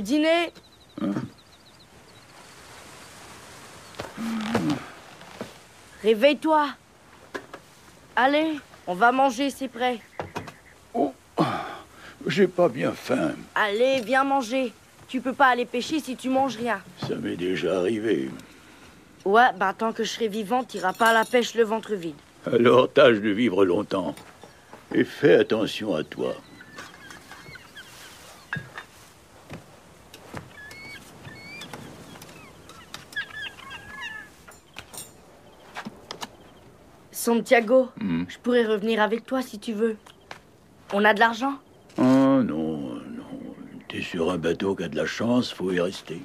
Le dîner Réveille-toi. Allez, on va manger, c'est prêt. Oh, j'ai pas bien faim. Allez, viens manger. Tu peux pas aller pêcher si tu manges rien. Ça m'est déjà arrivé. Ouais, bah tant que je serai vivant, t'iras pas à la pêche le ventre vide. Alors tâche de vivre longtemps. Et fais attention à toi. Santiago, Hmm. je pourrais revenir avec toi si tu veux. On a de l'argent Oh non, non. T'es sur un bateau qui a de la chance, faut y rester.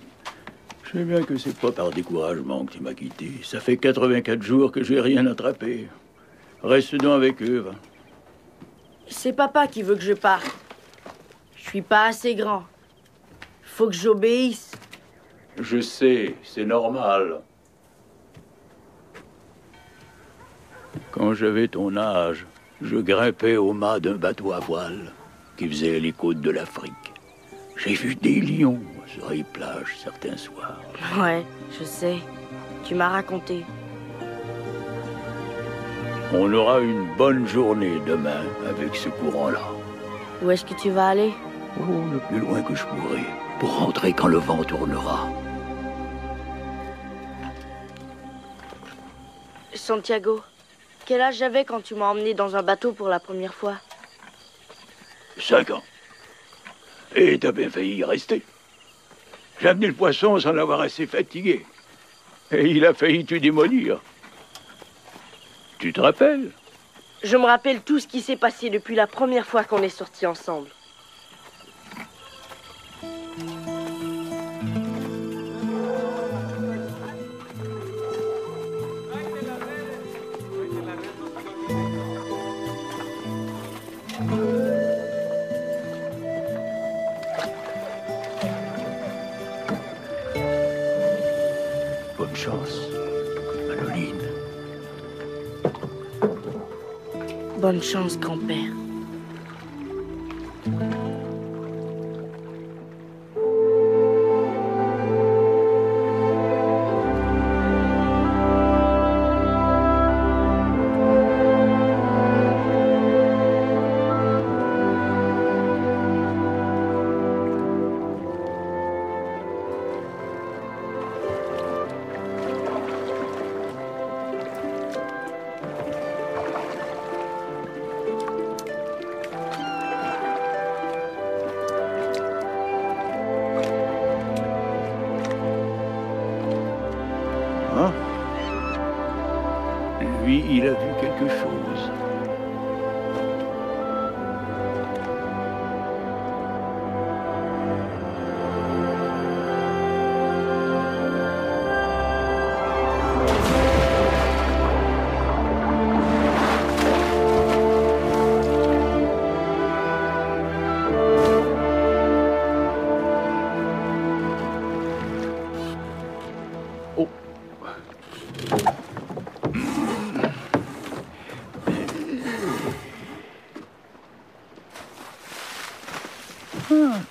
Je sais bien que c'est pas par découragement que tu m'as quitté. Ça fait 84 jours que j'ai rien attrapé. Reste donc avec eux, va. C'est papa qui veut que je parte. Je suis pas assez grand. Faut que j'obéisse. Je sais, c'est normal. Quand j'avais ton âge, je grimpais au mât d'un bateau à voile qui faisait les côtes de l'Afrique. J'ai vu des lions sur les plages certains soirs. Ouais, je sais. Tu m'as raconté. On aura une bonne journée demain avec ce courant-là. Où est-ce que tu vas aller? Oh, le plus loin que je pourrai, pour rentrer quand le vent tournera. Santiago, quel âge j'avais quand tu m'as emmené dans un bateau pour la première fois Cinq ans. Et t'as bien failli y rester. J'ai amené le poisson sans l'avoir assez fatigué. Et il a failli te démolir. Tu te rappelles? Je me rappelle tout ce qui s'est passé depuis la première fois qu'on est sortis ensemble. Bonne chance, grand-père. Lui, il a vu quelque chose.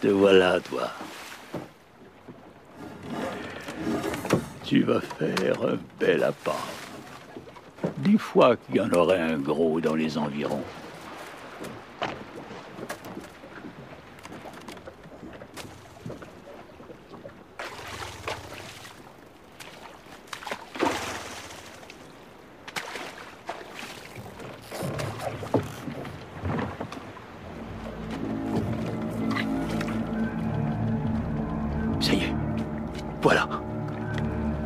Te voilà, toi. Tu vas faire un bel appât. Dix fois qu'il y en aurait un gros dans les environs. Voilà.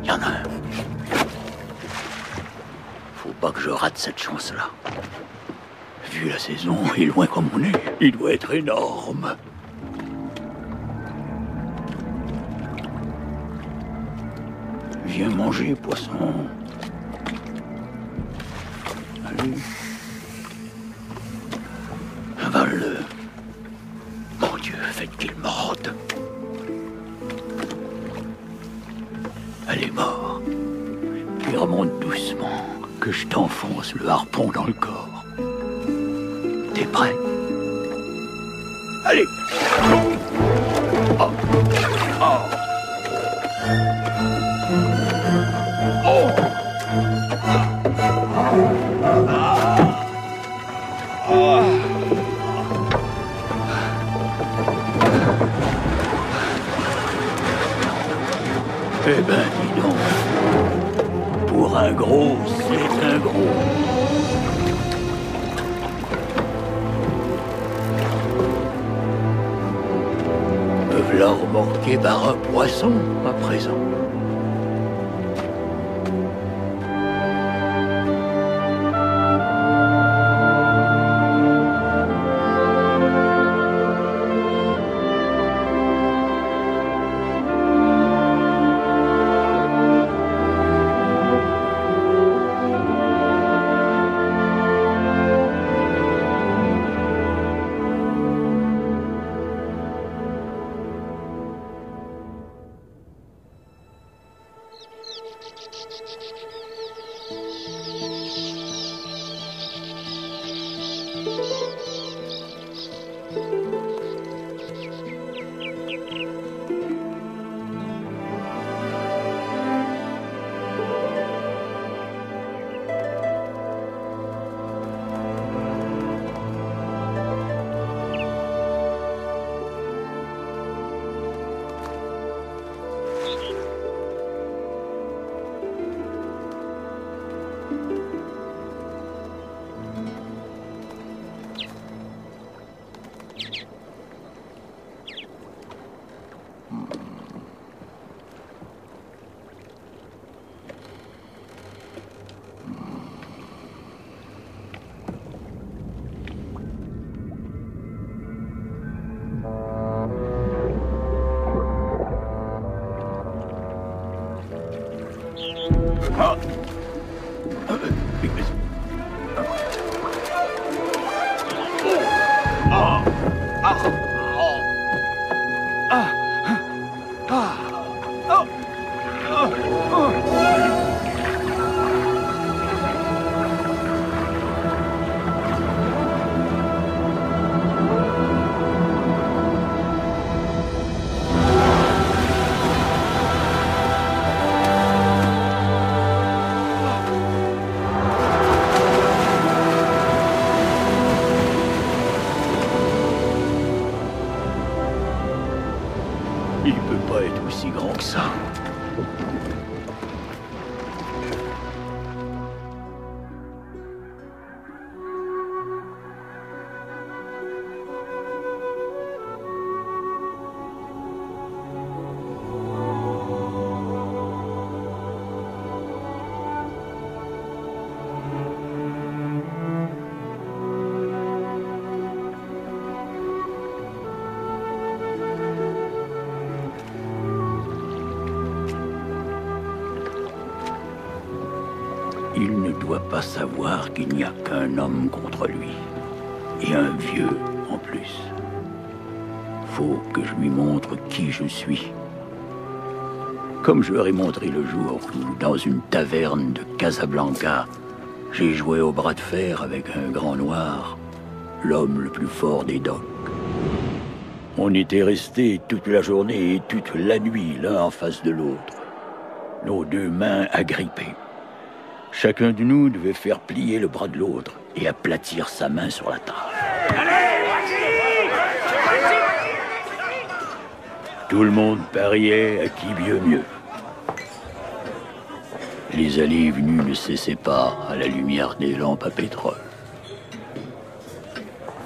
Il y en a un. Faut pas que je rate cette chance-là. Vu la saison et loin comme on est, il doit être énorme. Viens manger, poisson. Allez. dans le corps. T'es prêt Allez oh. Oh. Oh. Eh ben, dis donc. Pour un gros, c'est un gros. Remorqué par un poisson à présent. Doit pas savoir qu'il n'y a qu'un homme contre lui. Et un vieux en plus. Faut que je lui montre qui je suis. Comme je leur ai montré le jour où, dans une taverne de Casablanca, j'ai joué au bras de fer avec un grand noir, l'homme le plus fort des docks. On était restés toute la journée et toute la nuit l'un en face de l'autre, nos deux mains agrippées. Chacun de nous devait faire plier le bras de l'autre et aplatir sa main sur la table. Tout le monde pariait à qui mieux mieux. Les allées et venues ne cessaient pas à la lumière des lampes à pétrole.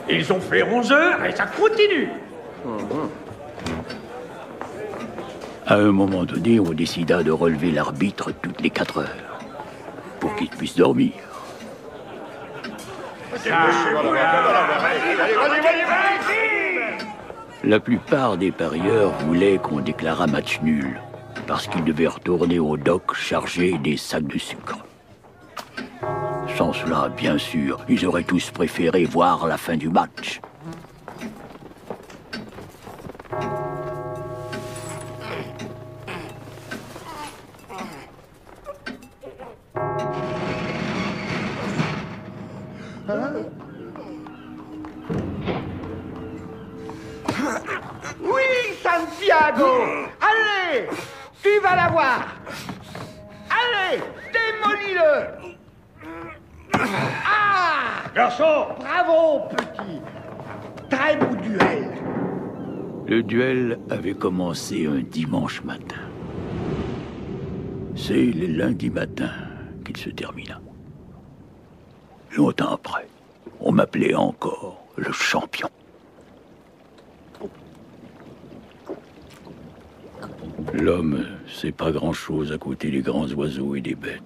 Ils ont fait 11 heures et ça continue. À un moment donné, on décida de relever l'arbitre toutes les quatre heures pour qu'il puisse dormir. La plupart des parieurs voulaient qu'on déclarât match nul parce qu'ils devaient retourner au dock chargés des sacs de sucre. Sans cela, bien sûr, ils auraient tous préféré voir la fin du match. Ah Garçon Bravo, petit Très beau duel Le duel avait commencé un dimanche matin. C'est le lundi matin qu'il se termina. Longtemps après, on m'appelait encore le champion. L'homme, c'est pas grand-chose à côté des grands oiseaux et des bêtes.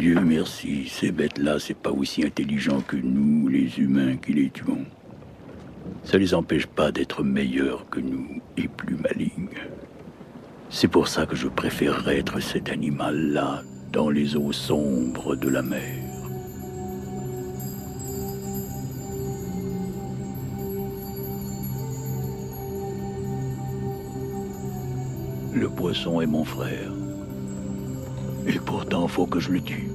Dieu merci, ces bêtes-là, c'est pas aussi intelligent que nous, les humains, qui les tuons. Ça les empêche pas d'être meilleurs que nous et plus malignes. C'est pour ça que je préférerais être cet animal-là dans les eaux sombres de la mer. Le poisson est mon frère. Et pourtant, faut que je le tue.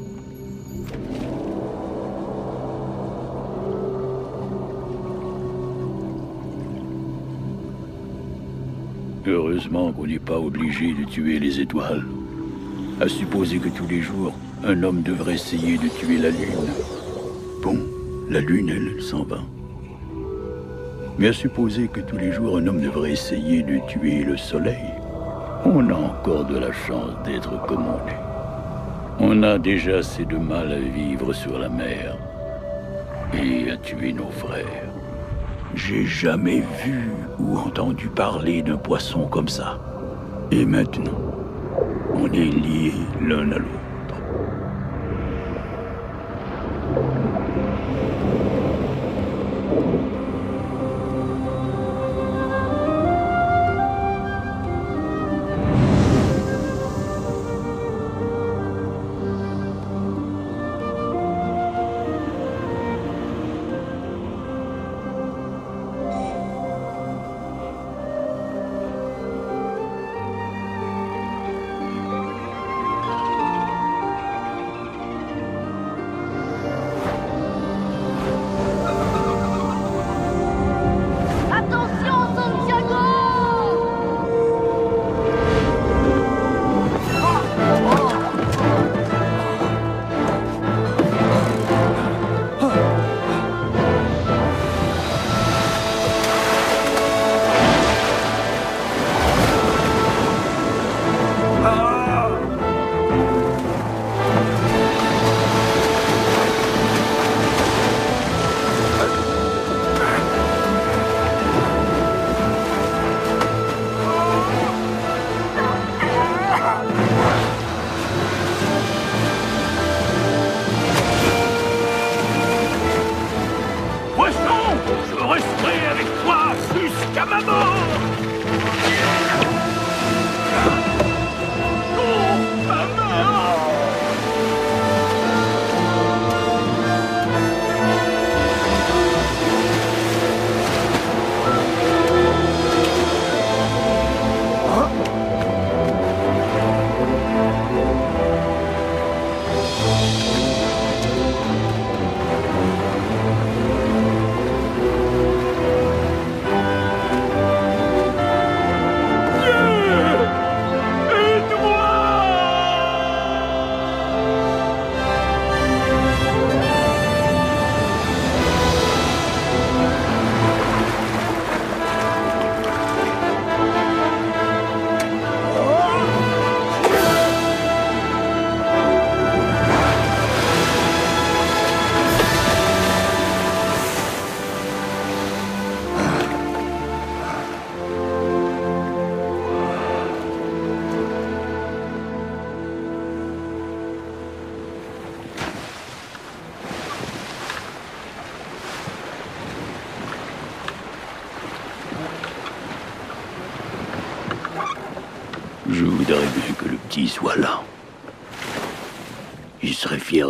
Heureusement qu'on n'est pas obligé de tuer les étoiles. À supposer que tous les jours, un homme devrait essayer de tuer la Lune. Bon, la Lune, elle, s'en va. Mais à supposer que tous les jours, un homme devrait essayer de tuer le Soleil, on a encore de la chance d'être comme on est. On a déjà assez de mal à vivre sur la mer et à tuer nos frères? J'ai jamais vu ou entendu parler d'un poisson comme ça. Et maintenant, on est liés l'un à l'autre.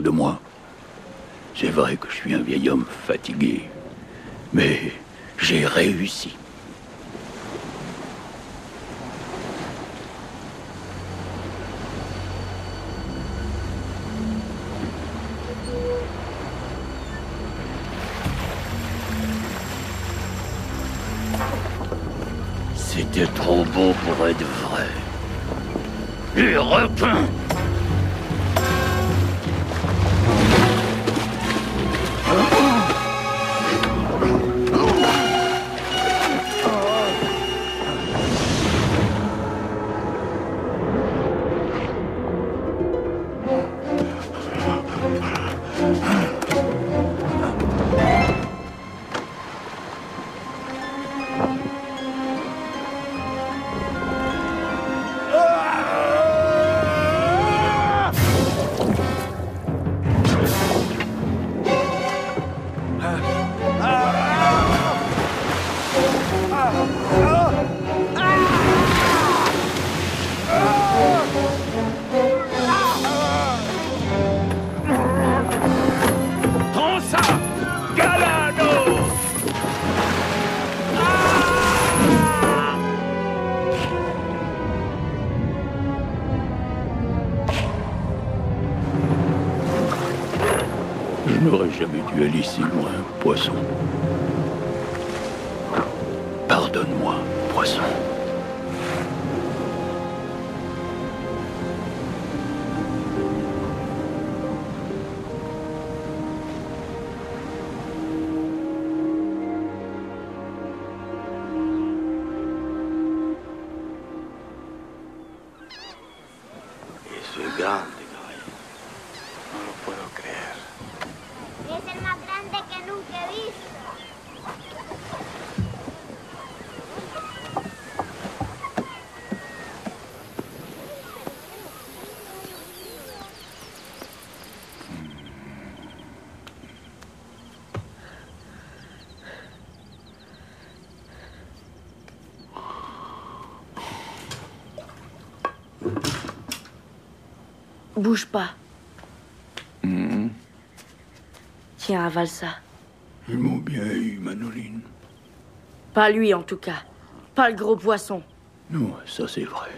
Moi. C'est vrai que je suis un vieil homme fatigué, mais j'ai réussi. C'était trop beau pour être vrai. Jamais dû aller si loin, poisson. Pardonne-moi, poisson. Eso es grande, Bouge pas. Tiens, avale ça. Ils m'ont bien eu, Manoline. Pas lui, en tout cas. Pas le gros poisson. Non, ça c'est vrai.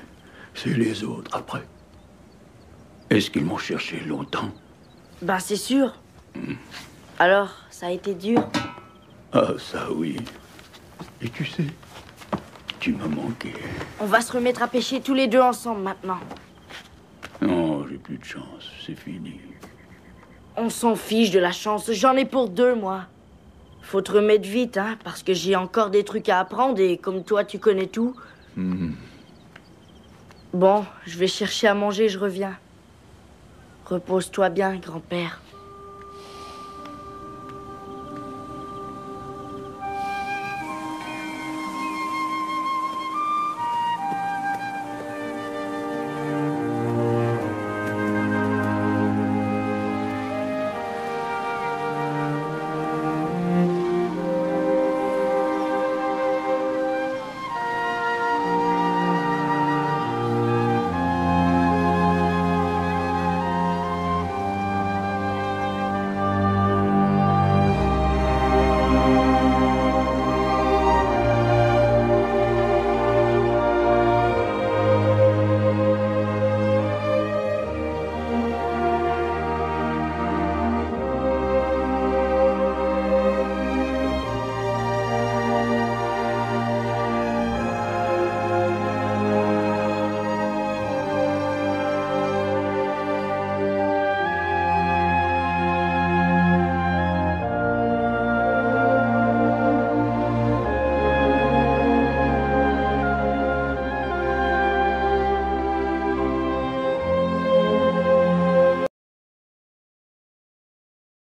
C'est les autres après. Est-ce qu'ils m'ont cherché longtemps? Ben, c'est sûr. Alors, ça a été dur Ah, ça oui. Et tu sais, tu m'as manqué. On va se remettre à pêcher tous les deux ensemble maintenant. Non, j'ai plus de chance, c'est fini. On s'en fiche de la chance. J'en ai pour deux, moi. Faut te remettre vite, hein, parce que j'ai encore des trucs à apprendre et comme toi, tu connais tout. Bon, je vais chercher à manger, je reviens. Repose-toi bien, grand-père.